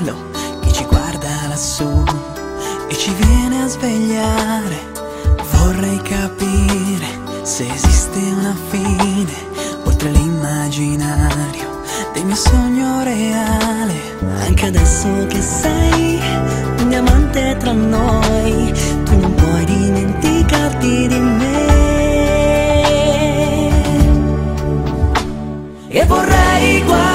cielo chi ci guarda lassù e ci viene a svegliare. Vorrei capire se esiste una fine oltre l'immaginario del mio sogno reale. Anche adesso che sei un diamante tra noi, tu non puoi dimenticarti di me. E vorrei guardare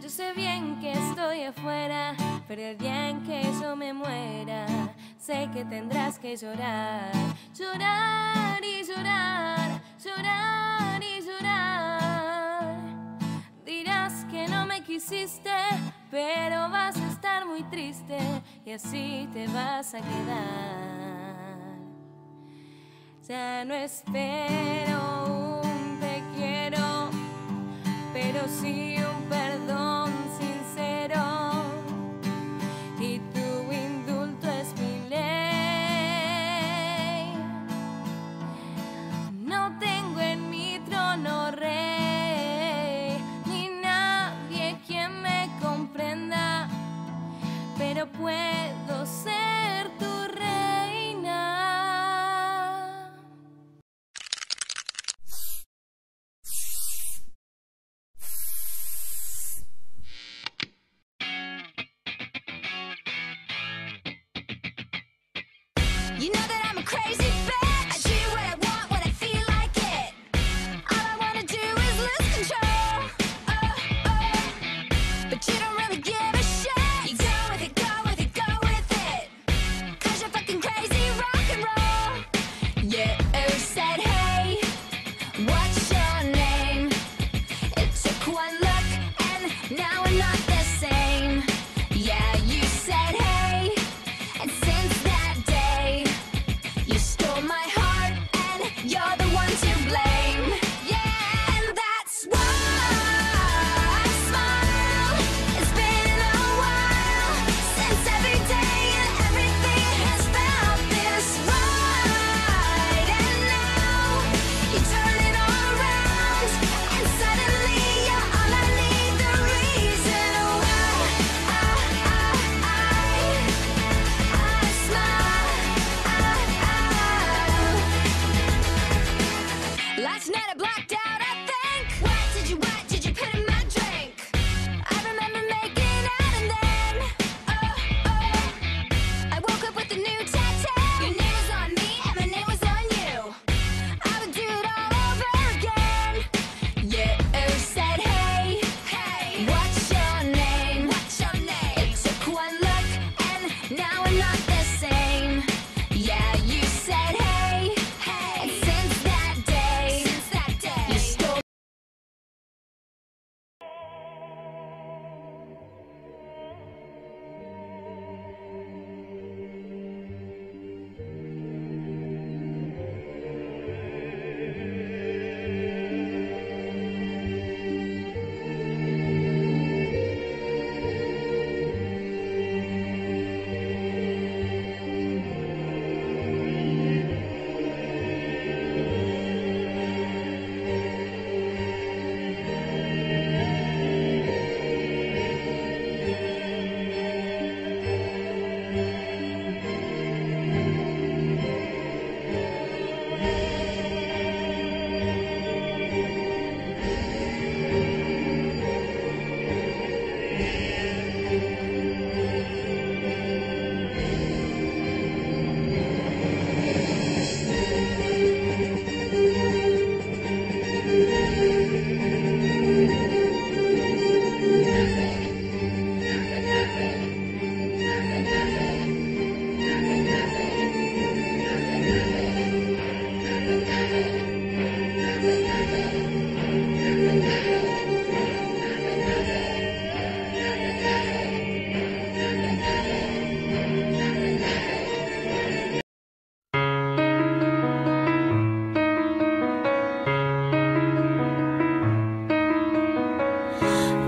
Yo sé bien que estoy afuera, pero el día en que yo me muera, sé que tendrás que llorar, llorar y llorar, llorar y llorar. Dirás que no me quisiste, pero vas a estar muy triste y así te vas a quedar. Ya no espero un te quiero pero sí un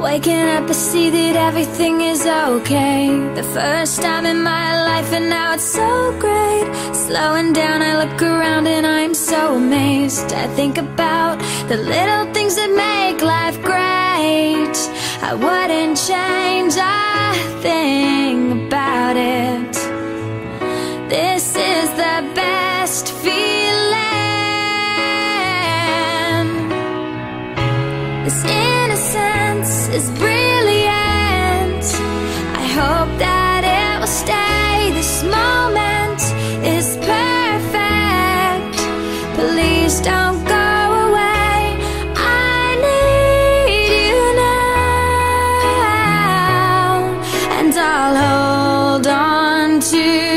Waking up, I see that everything is okay. The first time in my life, and now it's so great. Slowing down, I look around and I'm so amazed. I think about the little things that make life great. I wouldn't change a thing is brilliant. I hope that it will stay. This moment is perfect. Please don't go away. I need you now, and I'll hold on to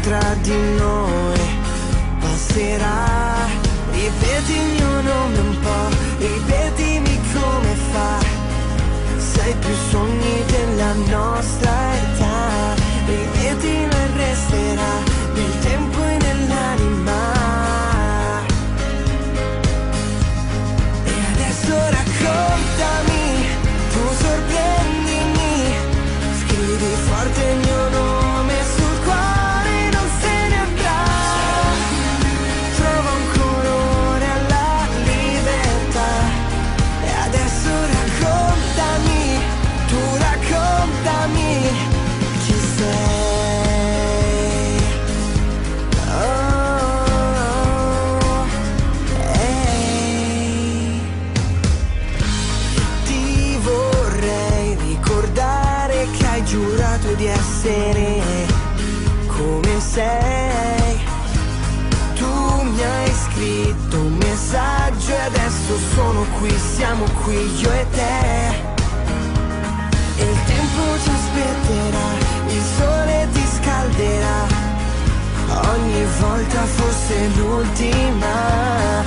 tra di noi. Passerà, ripeti il mio nome un po', ripetimi come fa. Sei più sogni della nostra scritto un messaggio e adesso sono qui, siamo qui io e te. Il tempo ci aspetterà, il sole ti scalderà. Ogni volta fosse l'ultima